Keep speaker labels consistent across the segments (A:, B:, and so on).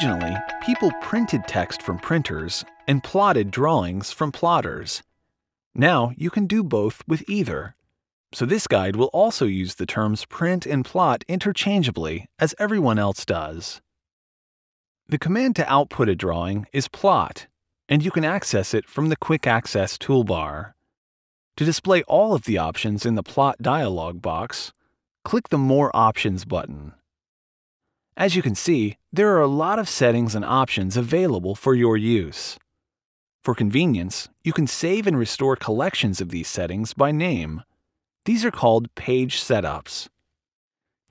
A: Originally, people printed text from printers and plotted drawings from plotters. Now you can do both with either. So this guide will also use the terms print and plot interchangeably as everyone else does. The command to output a drawing is plot, and you can access it from the Quick Access toolbar. To display all of the options in the plot dialog box, click the More Options button. As you can see, there are a lot of settings and options available for your use. For convenience, you can save and restore collections of these settings by name. These are called page setups.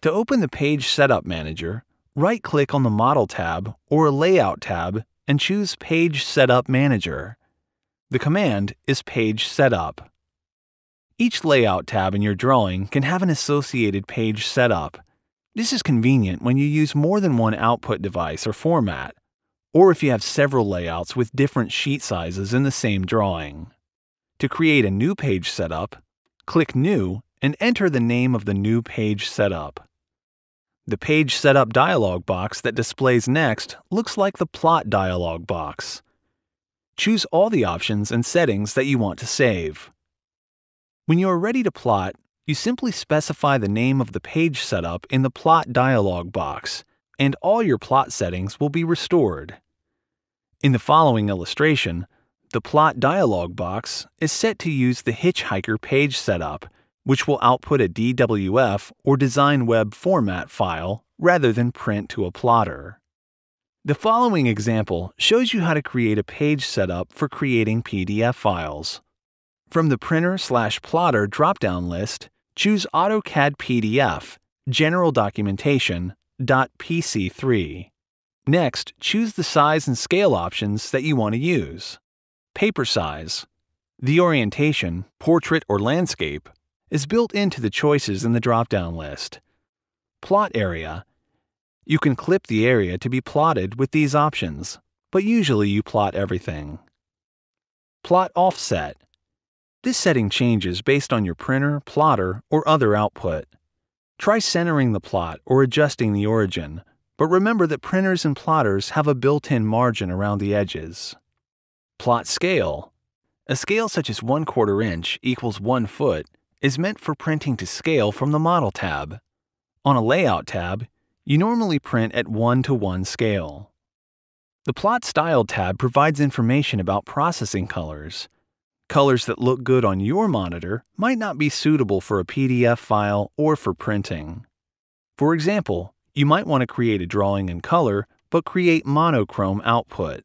A: To open the Page Setup Manager, right-click on the Model tab or Layout tab and choose Page Setup Manager. The command is Page Setup. Each Layout tab in your drawing can have an associated page setup. This is convenient when you use more than one output device or format, or if you have several layouts with different sheet sizes in the same drawing. To create a new page setup, click New and enter the name of the new page setup. The Page Setup dialog box that displays next looks like the Plot dialog box. Choose all the options and settings that you want to save. When you are ready to plot, you simply specify the name of the page setup in the Plot dialog box, and all your plot settings will be restored. In the following illustration, the Plot dialog box is set to use the Hitchhiker page setup, which will output a DWF or Design Web format file rather than print to a plotter. The following example shows you how to create a page setup for creating PDF files. From the Printer slash Plotter drop-down list, choose AutoCAD PDF, General Documentation, .pc3. Next, choose the size and scale options that you want to use. Paper size. The orientation, portrait or landscape, is built into the choices in the drop-down list. Plot area. You can clip the area to be plotted with these options, but usually you plot everything. Plot offset. This setting changes based on your printer, plotter, or other output. Try centering the plot or adjusting the origin, but remember that printers and plotters have a built-in margin around the edges. Plot scale. A scale such as 1 quarter inch equals 1 foot is meant for printing to scale from the Model tab. On a Layout tab, you normally print at 1 to 1 scale. The Plot Style tab provides information about processing colors, Colors that look good on your monitor might not be suitable for a PDF file or for printing. For example, you might want to create a drawing in color but create monochrome output.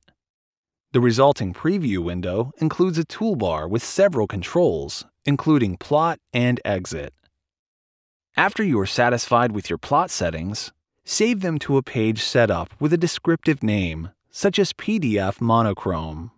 A: The resulting preview window includes a toolbar with several controls, including plot and exit. After you are satisfied with your plot settings, save them to a page setup with a descriptive name, such as PDF monochrome.